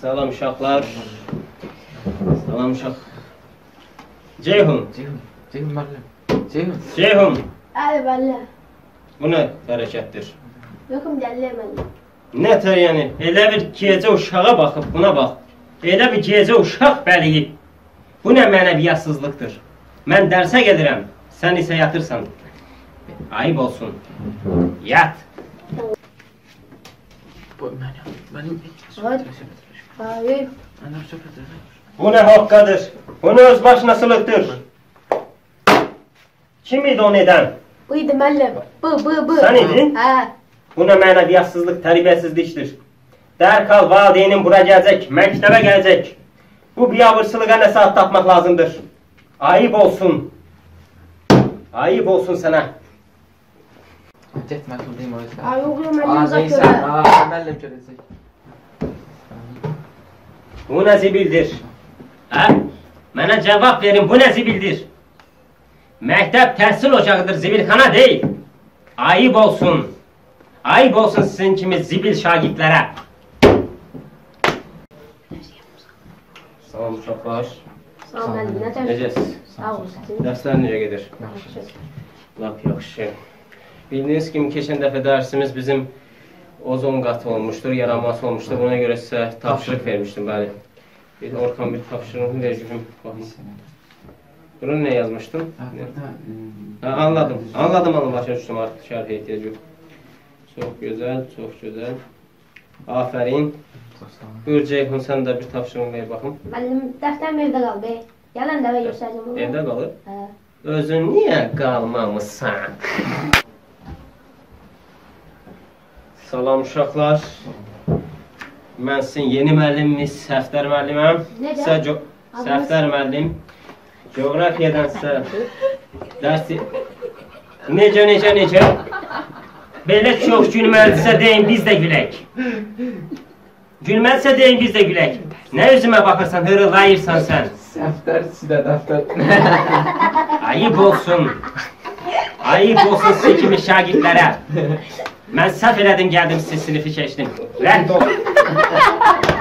Salam uşaqlar. Salam uşaq. Ceyhun, Ceyhun, Ceyhun müəllim. Ceyhun. Ceyhun. Hadi valla. Bu nə hərəkətdir? Yokum dellemedim. Nə tər yəni? Elə bir gecə uşağa baxıb buna bax. Elə bir gecə uşaq bəliyib. Bu nə mənəviyyətsizlikdir? Mən dərsə gedirəm, sən isə yatırsan. Ayıb olsun. Yat. Bu mənim, mənim. Hadi. Hayır. Mənim söhbət edirəm. Bu nə haqqadır? Bu nə öz başınasılıqdır? Kim idi onu edən? Buydu mellem. Bu bu bu. Sen idin? Ha. Bu nə mənəviyyətsizlik, tərbiyəsizlikdir. Dərhal valideynin bura gələcək, məktəbə gələcək. Bu biabırsılığa nə saat tapmaq lazımdır. Ayıb olsun. Ayıb olsun sənə. Yüzden. Ay oğlum Aa elimi uzak neyse. göre. Aa müəllim gələcək. Bu nə zibildir? Hə? Mənə cavab verin, bu nə zibildir? Məktəb təhsil ocağıdır, zibilxana deyil. Ayıb olsun. Ayıb olsun sizin kimi zibil şagirdlərə. Salam uşaqlar. Sağ ol mellem. Ne dersin? Necəsiz? Sağ ol. Dərslər necə gedir? Lap yaxşı. Bildiyiniz kimi keçən dəfə dərsimiz bizim ozon qatı olmuşdur, yaranması olmuşdur. Buna görə sizə tapşırıq vermişdim, bəli. Bir Orkan bir tapşırığını vermişdim. Baxın. Bunu nə yazmışdım? Ha, anladım. Anladım, anladım. Başa düşdüm artıq şərhə ehtiyac yox. Çox gözəl, çox gözəl. Afərin. Buyur Ceyhun, sən də bir tapşırıq ver baxım. Mellem defterim evde kaldı. Yalan da göstereceğim onu. Evdə qalır. Ha. Özün niyə qalmamısan? Salam uşaqlar. Mən sizin yeni müəllimimiz Səfdər müəlliməm. Necə? Sizə Səfdər müəllim. Coğrafiyadan sizə dərsi Necə, necə, necə? Belə çox gülməlidirsə deyin biz də gülək. Gülməlisə deyin biz də gülək. Nə üzümə baxırsan, hırıldayırsan sən? Səftər, sizdə dəftər. Ayıb olsun. Ayıb olsun sizin kimi şagirdlərə. Mən səhv elədim, gəldim sizin sinifi keçdim. Rədd ol.